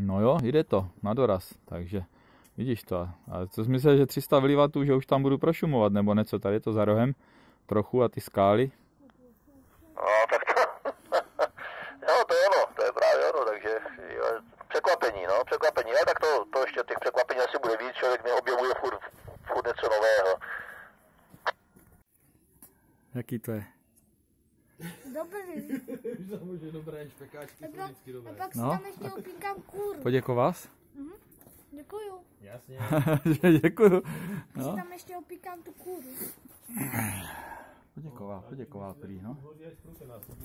No jo, jde to na doraz, takže vidíš to. A co jsi myslel, že 300 vlivatů, že už tam budu prošumovat, nebo něco, tady je to za rohem trochu a ty skály. No, tak to, jo, to je ono, to je právě ono, takže jo, překvapení, no, překvapení, ale tak to, to ještě těch překvapení asi bude víc, člověk mě objevuje furt, furt něco nového. Jaký to je? Dobrý. Už je dobré, špekáčky jsou vždycky A dobré. pak si No. tam ještě opíkám kůru. Poděkovat vás? Děkuju. Jasně. Děkuju. Si No. tam ještě opíkám tu kůru. Poděkoval, poděkoval prý, no.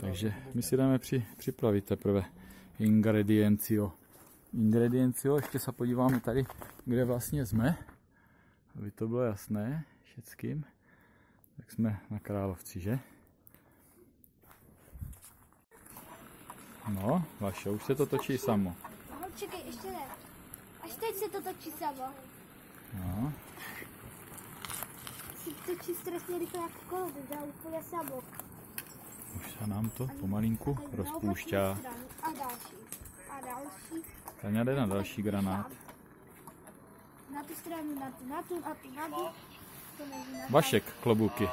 Takže my si jdeme při, připravit teprve ingrediencio. Ingrediencio, ještě se podíváme tady, kde vlastně jsme, aby to bylo jasné všeckým. Tak jsme na Královci, že? No, vaše, už se to točí samo. Ahoj, čekej, ještě ne. Až teď se to točí samo. No, Se točí strašně rychle jak kolo, to dá úplně samo. už se nám to pomalinku rozpoušťá. A další. A další. Taňa jde na další granát. Na tu stranu, na tu, na tu, na tu, na tu. Vašek, klobouky.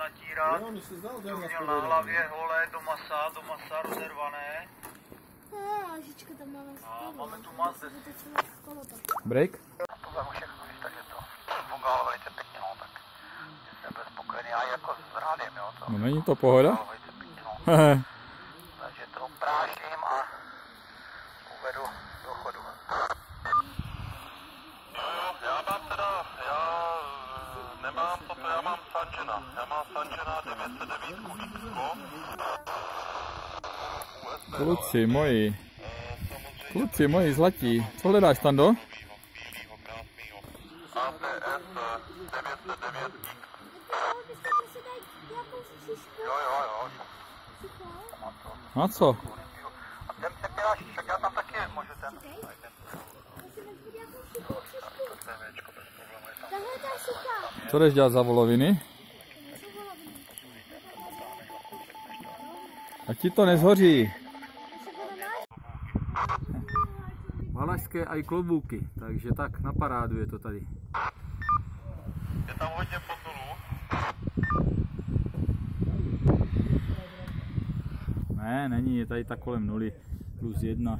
Natírat, No, my se znal, že měl na hlavě holé do masa, do masa rozervané. A, Žička tam máme A máme tu mas To to. Break? To vemu všechno, víš, takže to fungovalo velice pěkně, no, tak jsem byl spokojený, a jako s rádiem, jo, to No není to pohoda? velice pěkně, no. Takže to práším a uvedu do chodu. Já mám teda, já eh, nemám toto, já mám Sanjena. Já mám Sanjena 909 Čísko. Kluci moji, kluci moji zlatí, co hledáš tam do? Bílýho, krásnýho. APS 909. Byste si dali nějakou šišku? Jo, jo, jo. Na co? A ten však já tam taky můžu ten. Co jdeš dělat za voloviny? A ti to nezhoří. Valašské aj klobouky, takže tak na parádu je to tady. Je tam hodně podnulů. Ne, není, je tady tak kolem nuly, plus jedna.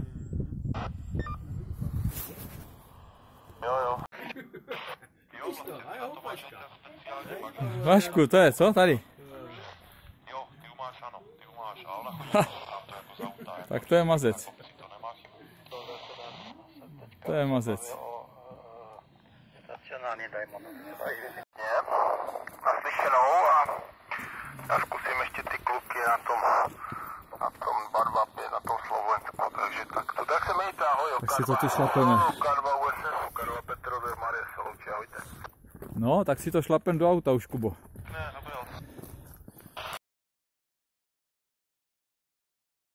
Jo, jo. A jo, pačka. Vašku, to je co tady? Jo, ty umáš, ano, ty umáš, ale ona chodí tam to jako za auta, jako Tak to je mazec, si to nemá chybu. to je mazec. Stacionárně daj mám. Naslyšenou a já zkusím ještě ty kluky na tom, na tom barvapě, na tom Slovensku, takže tak to tak se mějte, ahoj. Tak si to tu šlapeme. No, tak si to šlapem do auta už, Kubo. Ne,